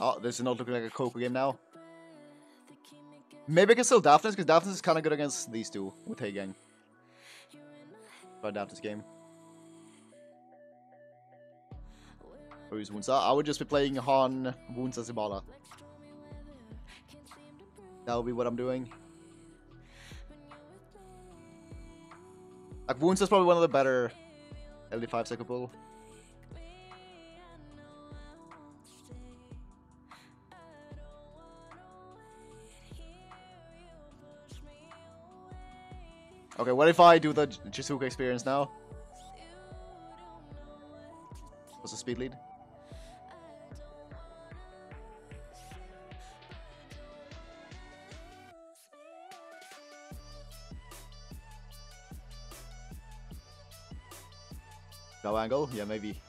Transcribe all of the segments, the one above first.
Oh, this is not looking like a Coco game now. Maybe I can still Daphnis, because Daphnis is kind of good against these two with Heigang. Try Daphnis game. Use Wunsa. I would just be playing Han, Wunsa, Zibala. That would be what I'm doing. Like, Wounds is probably one of the better LD5 second pull. Okay, what if I do the Chisuka experience now? What's the speed lead? No angle? Yeah, maybe.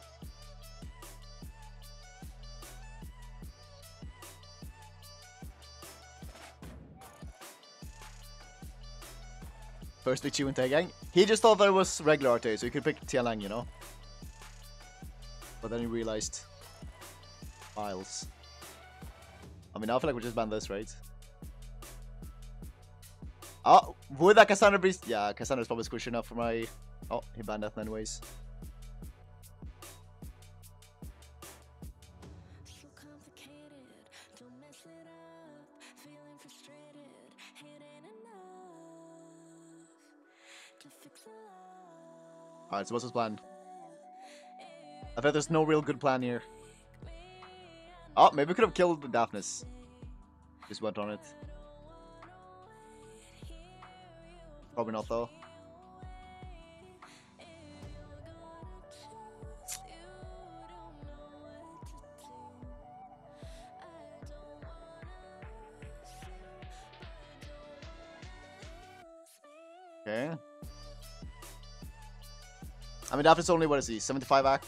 First. He just thought that it was regular RTA, so he could pick Tianlang, you know? But then he realized... Files. I mean, I feel like we just banned this, right? Oh, would that Cassandra be... Yeah, Cassandra's probably squishy enough for my... Oh, he banned that anyways. Alright, so what's his plan? I bet there's no real good plan here. Oh, maybe we could have killed Daphnis. Just went on it. Probably not though. Okay. I mean, Daphnis only, what is he, 75 back?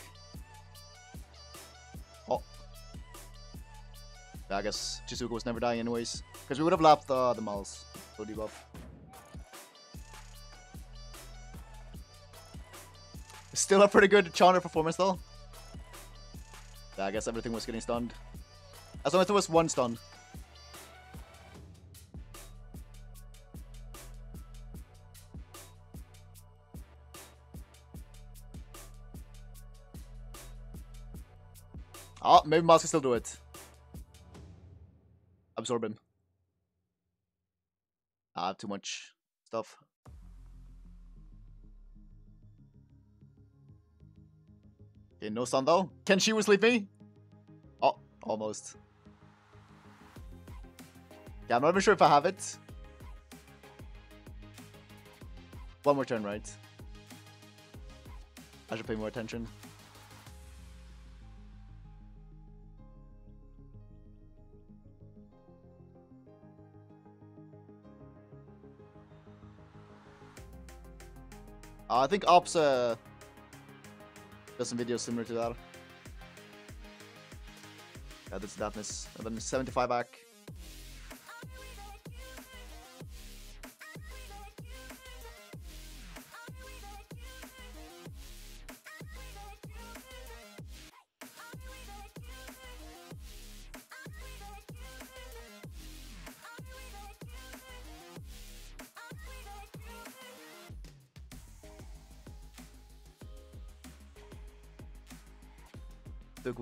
Oh. Yeah, I guess Chisuka was never dying anyways. Because we would have left uh, the Malls. So debuff. Still a pretty good Chandra performance though. Yeah, I guess everything was getting stunned. As long as there was one stun. Oh, maybe Mars can still do it. Absorb him. I have too much stuff. Okay, no stun though. Can she sleep me? Oh, almost. Yeah, I'm not even sure if I have it. One more turn, right? I should pay more attention. Uh, I think Ops uh, does some videos similar to that. Yeah, that's Daphnis. And then 75 back.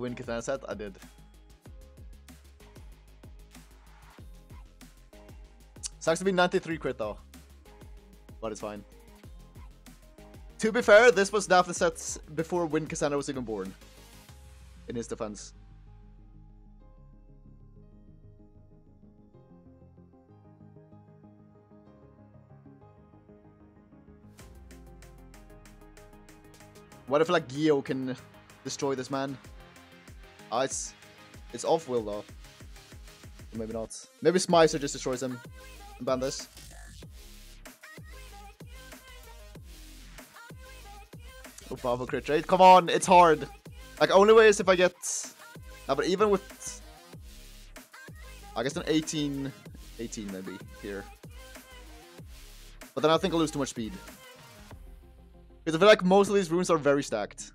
Win Katana set? I did. Sucks to be 93 crit though. But it's fine. To be fair, this was Daphne sets before Win Cassandra was even born. In his defense. What if like Gio can destroy this man? Ah, it's it's off will though. Maybe not. Maybe Smicer just destroys him. and Ban this. Oh, powerful crit rate. Come on, it's hard. Like only way is if I get. No, but even with, I guess an 18, 18 maybe here. But then I think I'll lose too much speed. Because I feel like most of these runes are very stacked.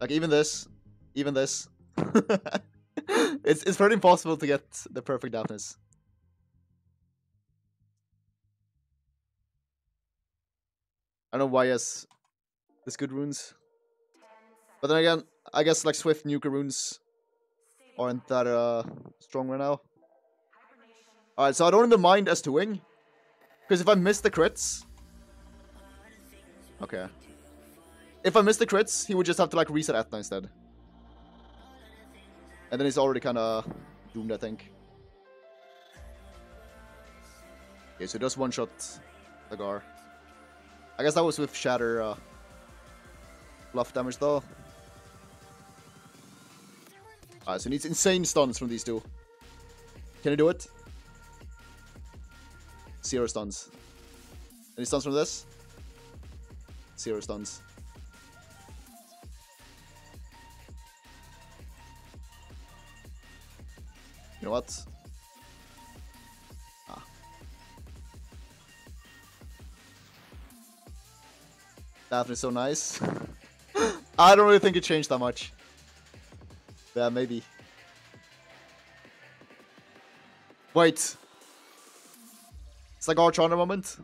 Like even this, even this. it's it's pretty impossible to get the perfect Daphnis. I don't know why yes this good runes. But then again, I guess like Swift Nuka runes aren't that uh strong right now. Alright, so I don't even mind S2ing. Because if I miss the crits... Okay. If I miss the crits, he would just have to like reset Etna instead. And then he's already kind of doomed, I think. Okay, so just one-shot Agar. I guess that was with Shatter uh, bluff damage though. Alright, so he needs insane stuns from these two. Can he do it? Zero stuns. Any stuns from this? Zero stuns. You know what? Ah. Daphne is so nice. I don't really think it changed that much. Yeah, maybe. Wait. It's like our Chandra moment.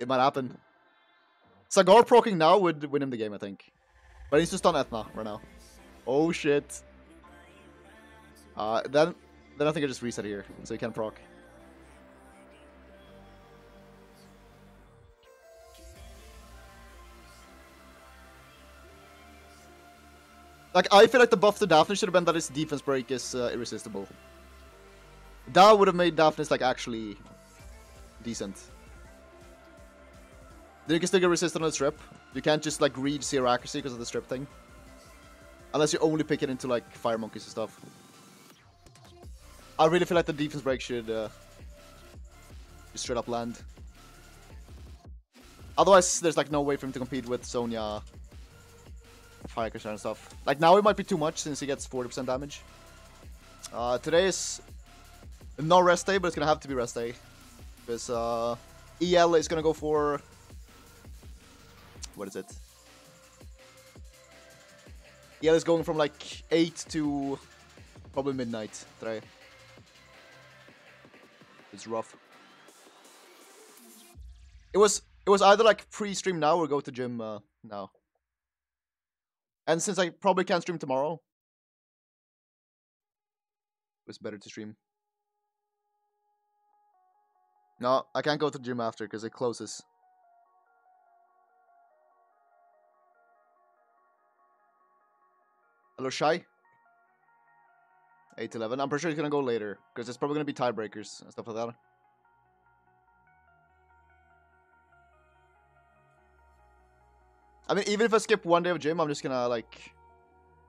It might happen. Sagar proking now would win him the game, I think. But he's just on Ethna right now. Oh shit. Uh, then, then I think I just reset here, so he can proc. Like, I feel like the buff to Daphne should have been that his defense break is uh, irresistible. That would have made Daphne's, like, actually decent. Then you can still get resistant on the strip. You can't just, like, read zero accuracy because of the strip thing. Unless you only pick it into, like, fire monkeys and stuff. I really feel like the defense break should uh, just straight up land. Otherwise, there's, like, no way for him to compete with Sonya fire and stuff. Like now it might be too much since he gets 40% damage. Uh, today is no rest day, but it's gonna have to be rest day. Because uh, EL is gonna go for... What is it? Yeah, it's going from like 8 to probably midnight Try. It's rough. It was it was either like pre-stream now or go to gym uh, now. And since I probably can't stream tomorrow, it's better to stream. No, I can't go to the gym after because it closes. Hello, Shy? 8 to 11. I'm pretty sure he's gonna go later because it's probably gonna be tiebreakers and stuff like that. I mean, even if I skip one day of gym, I'm just gonna, like,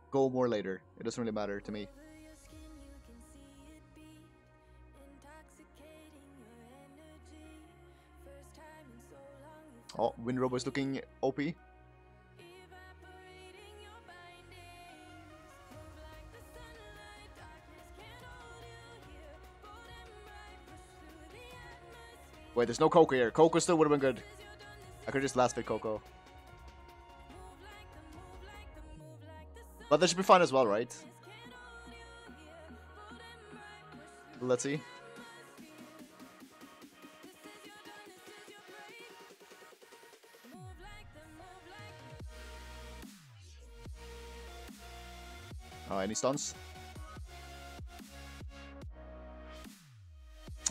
go more later. It doesn't really matter to me. Oh, Windrobo is looking OP. Wait, there's no Coco here. Coco still would have been good. I could just last fit Coco. But that should be fine as well, right? Let's see. Oh, any stuns?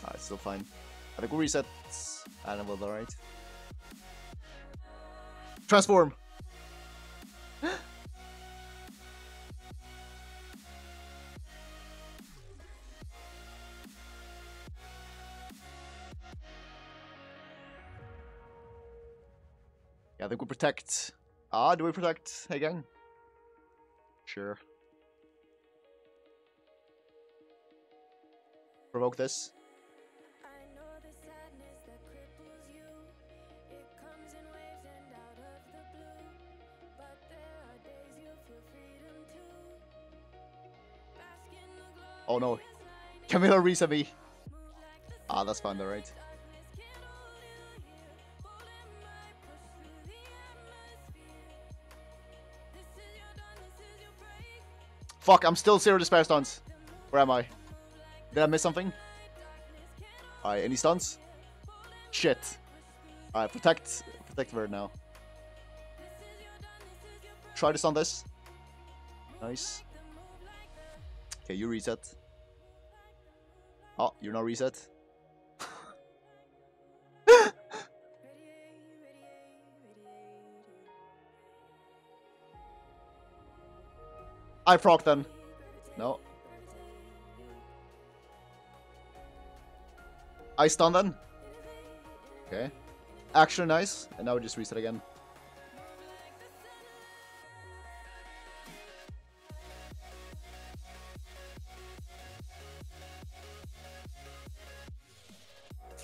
Ah, it's still fine. I think we reset animal, alright. Transform! Yeah, I think we protect... Ah, do we protect again? Sure. Provoke this. Oh no. Camilo Reese me. Ah, that's fine, though, right? Fuck, I'm still zero to spare stunts. Where am I? Did I miss something? Alright, any stunts? Shit. Alright, protect protect bird now. Try to stun this. Nice. Okay, you reset. Oh, you're not reset. I proc then. No. I stun then. Okay. Actually nice. And now we just reset again.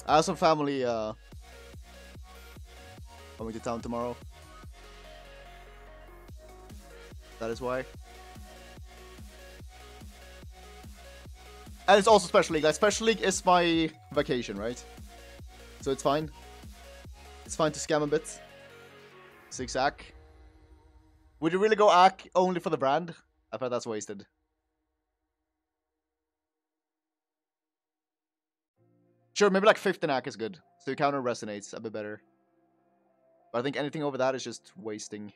I have some family uh, coming to town tomorrow. That is why. And it's also Special League. Like, Special League is my vacation, right? So it's fine. It's fine to scam a bit. Six ACK. Would you really go ACK only for the brand? I thought that's wasted. Sure, maybe like 15 ACK is good. So your counter resonates a bit better. But I think anything over that is just wasting.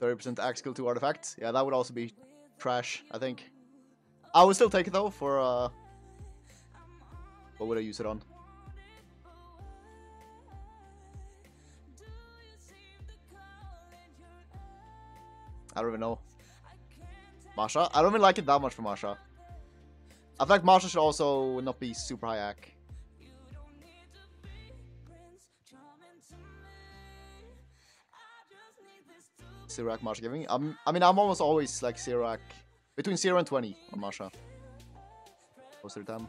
Thirty percent axe skill two artifact. Yeah, that would also be trash. I think. I would still take it though for uh. What would I use it on? I don't even know. Masha? I don't even like it that much for Masha. I feel like Masha should also not be super high AC. Zero Masha giving? I'm, I mean, I'm almost always like zero between 0 and 20 on Masha. Most of the time.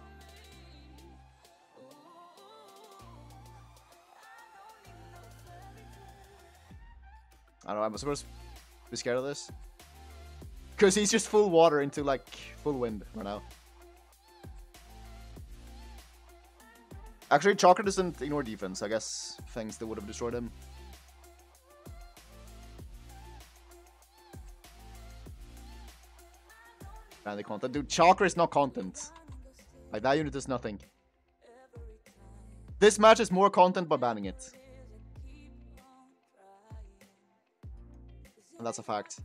I don't know, I'm supposed to be scared of this. Because he's just full water into like full wind right now. Actually, Chocolate doesn't ignore defense. I guess things that would have destroyed him. The content. Dude, Chakra is not content. Like, that unit is nothing. This match is more content by banning it. And that's a fact.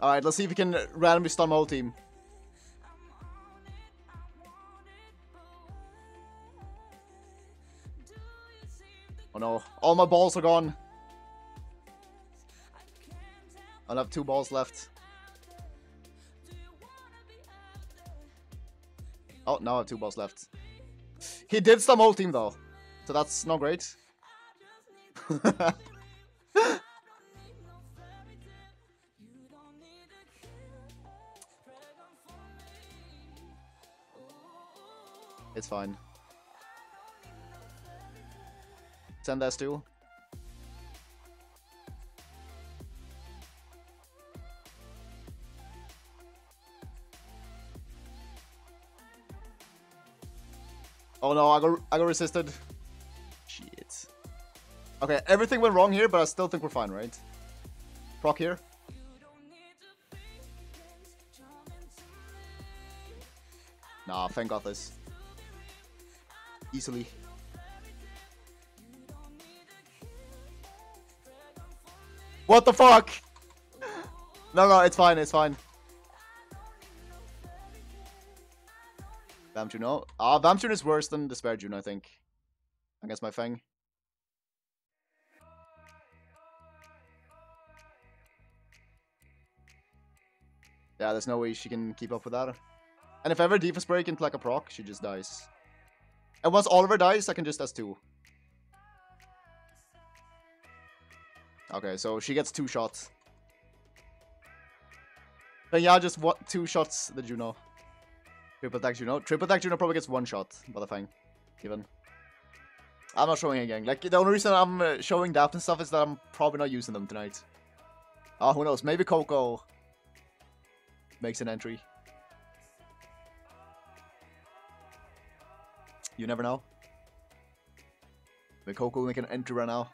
Alright, let's see if we can randomly stun my whole team. Oh no, all my balls are gone. I'll have two balls left. Oh, now I have two balls left. He did stun whole team though, so that's not great. it's fine. Send us too. Oh no, I got I got resisted. Shit. Okay, everything went wrong here, but I still think we're fine, right? Proc here. Nah, thank god this. Easily. What the fuck? No, no, it's fine, it's fine. Vamp no? Ah, uh, is worse than Despair June, I think. I guess my thing. Yeah, there's no way she can keep up with that. And if ever defense break into like a proc, she just dies. And once Oliver dies, I can just S2. Okay, so she gets two shots. And yeah, just what two shots the Juno. Triple attack Juno. Triple attack Juno probably gets one shot by the Fang. Even. I'm not showing again. Like, the only reason I'm uh, showing that and stuff is that I'm probably not using them tonight. Oh, who knows? Maybe Coco makes an entry. You never know. Maybe Coco make an entry right now.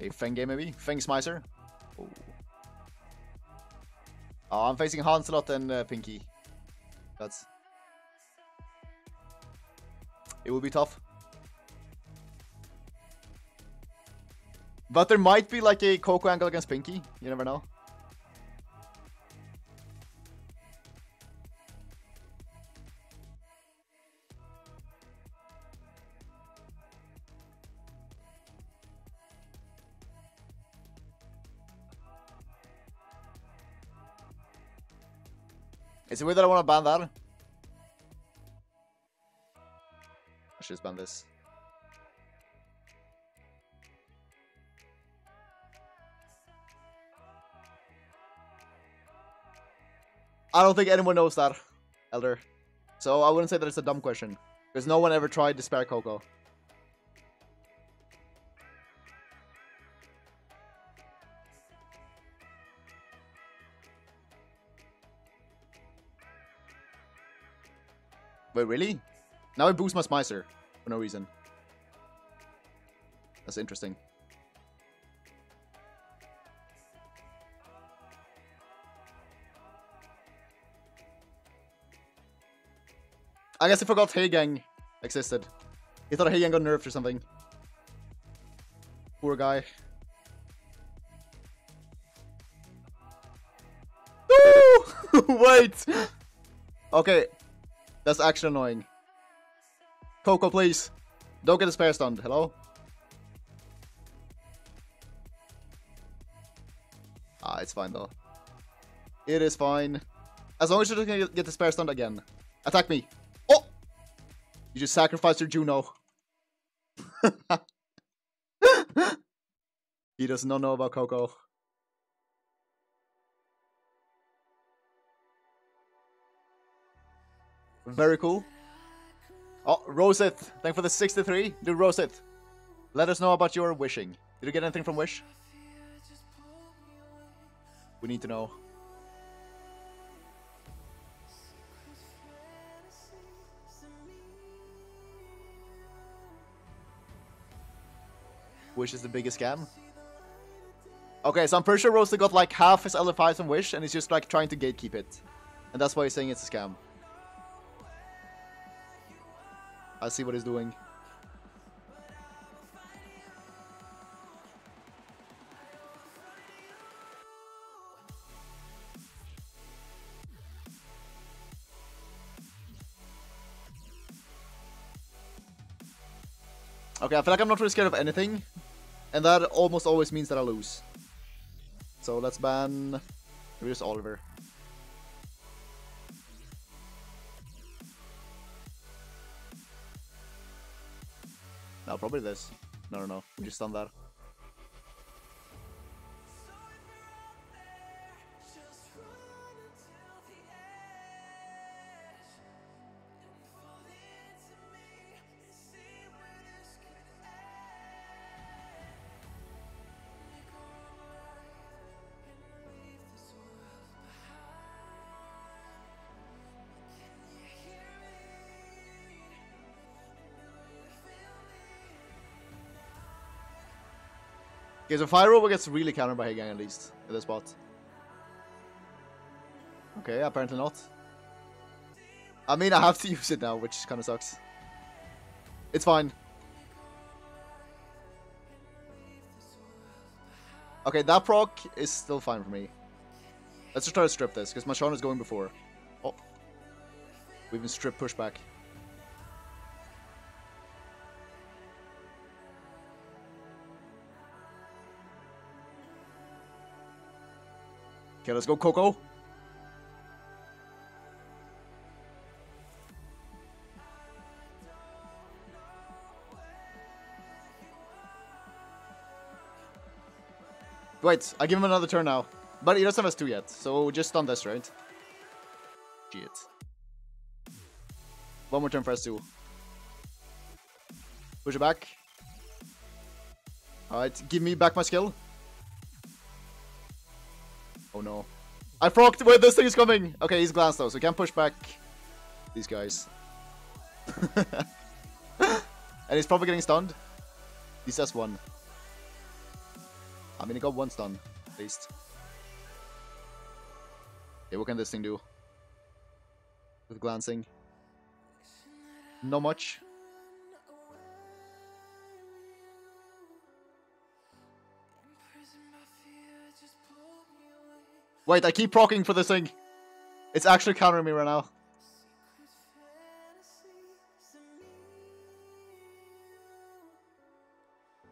A Feng game maybe? Feng Smicer? Oh. oh I'm facing Hanselot and uh, Pinky. That's... It will be tough. But there might be like a Coco angle against Pinky. You never know. Is it weird that I want to ban that? I should just ban this. I don't think anyone knows that, Elder. So I wouldn't say that it's a dumb question. Because no one ever tried to spare Coco. Wait, really? Now I boost my Smicer for no reason. That's interesting. I guess I forgot Heigang existed. He thought Heigang got nerfed or something. Poor guy. Wait! Okay. That's actually annoying. Coco, please. Don't get his pair stunned. Hello? Ah, it's fine though. It is fine. As long as you don't get the spare stunned again. Attack me. Oh! You just sacrificed your Juno. he does not know about Coco. Very cool. Oh, Roseth, thank for the 63. Dude, Roseth, let us know about your wishing. Did you get anything from Wish? We need to know. Wish is the biggest scam. Okay, so I'm pretty sure Rosa got like half his LFIs from Wish, and he's just like trying to gatekeep it. And that's why he's saying it's a scam. I see what he's doing. Okay, I feel like I'm not really scared of anything. And that almost always means that I lose. So let's ban... Here's Oliver. No, probably this. No, no, no. Just done that. Okay, so Fire Rover gets really countered by Heigang at least, at this spot. Okay, apparently not. I mean, I have to use it now, which kind of sucks. It's fine. Okay, that proc is still fine for me. Let's just try to strip this, because Machan is going before. Oh. We even strip pushback. Okay, let's go, Coco. Wait, I give him another turn now. But he doesn't have S2 yet, so just on this, right? Shit. One more turn for S2. Push it back. Alright, give me back my skill. Oh no. I procced where this thing is coming! Okay, he's glanced though, so we can't push back these guys. and he's probably getting stunned. He's just one. I mean, he got one stun, at least. Okay, what can this thing do? With glancing? Not much. Wait, I keep proccing for this thing. It's actually countering me right now.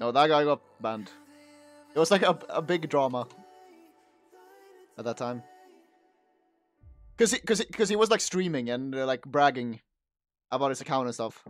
No, that guy got banned. It was like a, a big drama at that time. Cause he, cause he, cause he was like streaming and uh, like bragging about his account and stuff.